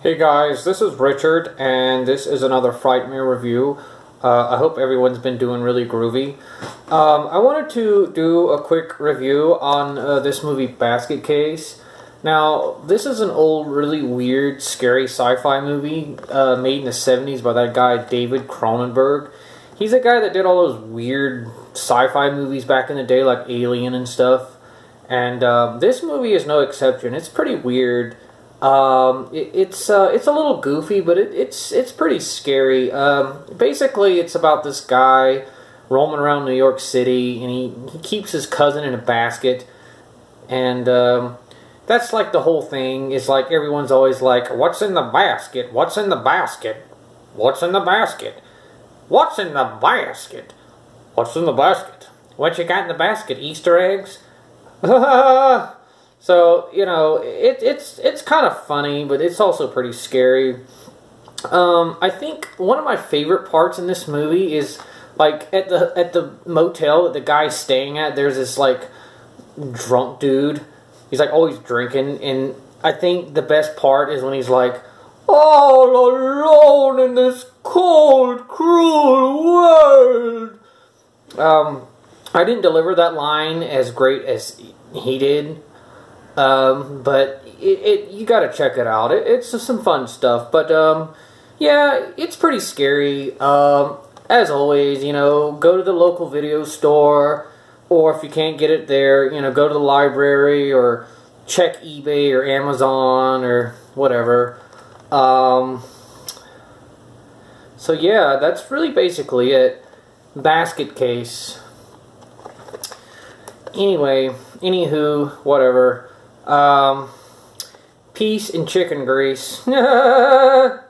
Hey guys, this is Richard, and this is another Frightmare review. Uh, I hope everyone's been doing really groovy. Um, I wanted to do a quick review on uh, this movie Basket Case. Now, this is an old, really weird, scary sci-fi movie uh, made in the 70s by that guy David Cronenberg. He's a guy that did all those weird sci-fi movies back in the day, like Alien and stuff. And um, this movie is no exception. It's pretty weird. Um, it, it's uh, it's a little goofy, but it, it's it's pretty scary. Um, basically, it's about this guy roaming around New York City, and he, he keeps his cousin in a basket, and um, that's like the whole thing. Is like everyone's always like, "What's in the basket? What's in the basket? What's in the basket? What's in the basket? What's in the basket? What you got in the basket? Easter eggs?" So you know, it, it's it's kind of funny, but it's also pretty scary. Um, I think one of my favorite parts in this movie is like at the at the motel that the guy's staying at. There's this like drunk dude. He's like always drinking, and I think the best part is when he's like, "All alone in this cold, cruel world." Um, I didn't deliver that line as great as he did um, but it, it you got to check it out. It, it's some fun stuff. But um, yeah, it's pretty scary. Um, as always, you know, go to the local video store, or if you can't get it there, you know, go to the library or check eBay or Amazon or whatever. Um, so yeah, that's really basically it. Basket case. Anyway, anywho, whatever. Um, peace and chicken grease.